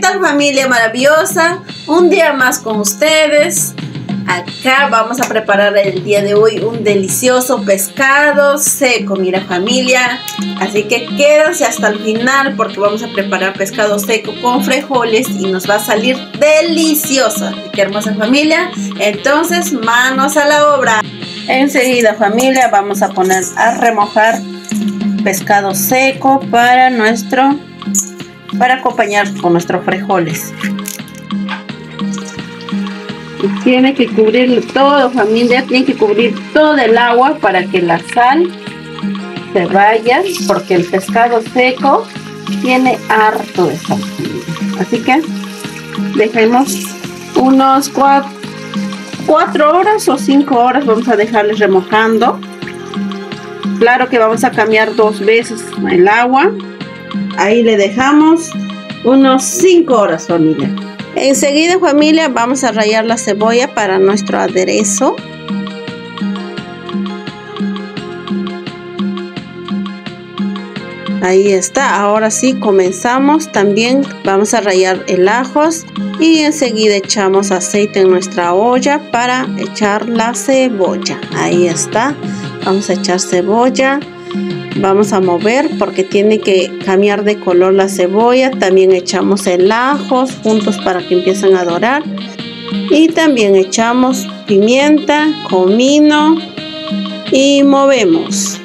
tal familia maravillosa? Un día más con ustedes. Acá vamos a preparar el día de hoy un delicioso pescado seco, mira familia. Así que quédense hasta el final porque vamos a preparar pescado seco con frijoles y nos va a salir delicioso. Qué hermosa familia. Entonces, manos a la obra. Enseguida familia vamos a poner a remojar pescado seco para nuestro para acompañar con nuestros frijoles. Tiene que cubrir todo familia tiene que cubrir todo el agua para que la sal se vaya porque el pescado seco tiene harto de sal así que dejemos unos cuatro, cuatro horas o cinco horas vamos a dejarles remojando. Claro que vamos a cambiar dos veces el agua ahí le dejamos unos 5 horas familia. Enseguida familia vamos a rallar la cebolla para nuestro aderezo. Ahí está ahora sí comenzamos. También vamos a rallar el ajos y enseguida echamos aceite en nuestra olla para echar la cebolla. Ahí está vamos a echar cebolla vamos a mover porque tiene que cambiar de color la cebolla. También echamos el ajo juntos para que empiecen a dorar. Y también echamos pimienta comino y movemos.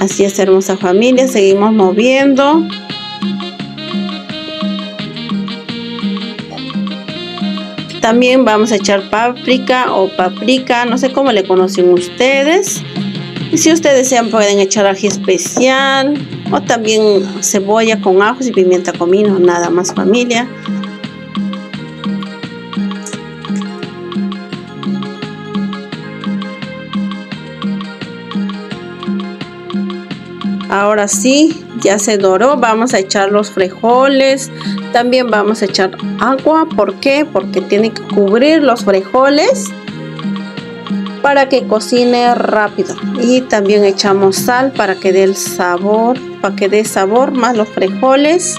Así es hermosa familia seguimos moviendo. También vamos a echar páprica o paprika no sé cómo le conocen ustedes y si ustedes desean pueden echar ají especial o también cebolla con ajos y pimienta comino, nada más familia. Ahora sí, ya se doró, vamos a echar los frijoles, también vamos a echar agua, ¿por qué? Porque tiene que cubrir los frijoles para que cocine rápido. Y también echamos sal para que dé el sabor para que dé sabor más los frijoles.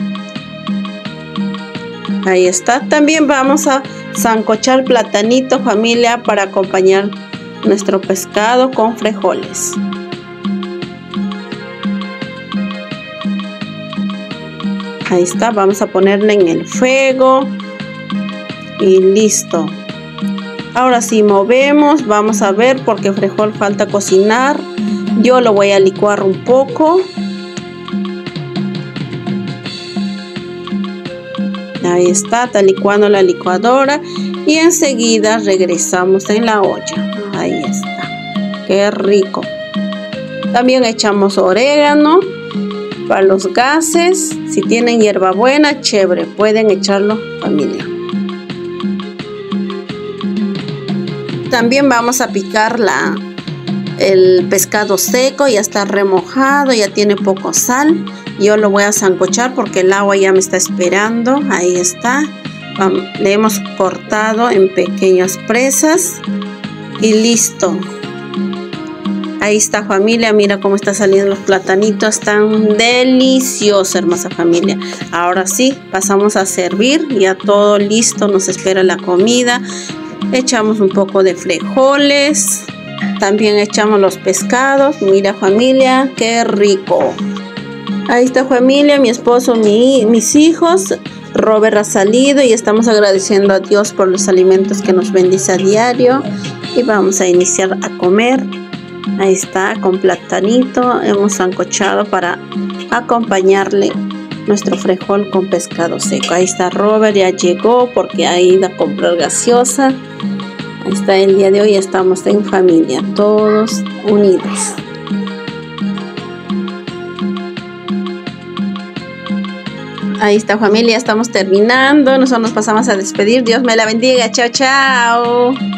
Ahí está. También vamos a zancochar platanito familia para acompañar nuestro pescado con frijoles. Ahí está. Vamos a ponerle en el fuego. Y listo Ahora sí movemos, vamos a ver porque frijol falta cocinar. Yo lo voy a licuar un poco. Ahí está, está licuando la licuadora y enseguida regresamos en la olla. Ahí está, qué rico. También echamos orégano para los gases. Si tienen hierbabuena, chévere, pueden echarlo familia. También vamos a picar la, el pescado seco, ya está remojado, ya tiene poco sal. Yo lo voy a zancochar porque el agua ya me está esperando. Ahí está. Le hemos cortado en pequeñas presas y listo. Ahí está familia, mira cómo está saliendo los platanitos, tan deliciosos, hermosa familia. Ahora sí, pasamos a servir, ya todo listo, nos espera la comida echamos un poco de frijoles también echamos los pescados. Mira familia qué rico. Ahí está familia mi esposo mi, mis hijos. Robert ha salido y estamos agradeciendo a Dios por los alimentos que nos bendice a diario. Y vamos a iniciar a comer. Ahí está con platanito. Hemos ancochado para acompañarle nuestro frijol con pescado seco. Ahí está Robert, ya llegó porque ha ido a comprar gaseosa. Ahí está el día de hoy, estamos en familia, todos unidos. Ahí está familia, estamos terminando, nosotros nos pasamos a despedir. Dios me la bendiga, chao, chao.